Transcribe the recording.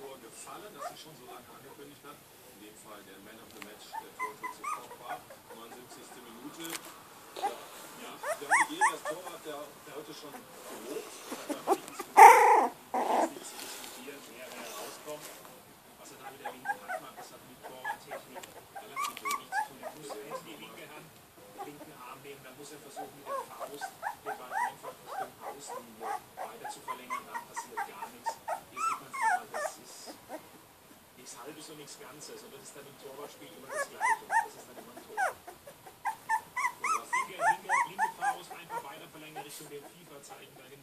Finale, das sich schon so lange angekündigt hat. In dem Fall der Man of the Match, der Torschütze Pogba, 79. Minute. Ja, ja, wir haben jeden das Torwart, der, der heute schon gelobt. Das hat nicht nicht zu diskutieren, wer so nichts Ganzes. Und das ist dann im Torwartspiel immer das Gleiche. Das ist dann immer ein Tor. Und was Linke, linke, linke Faust, einfach weiter verlängern Richtung dem FIFA-Zeichen dahin.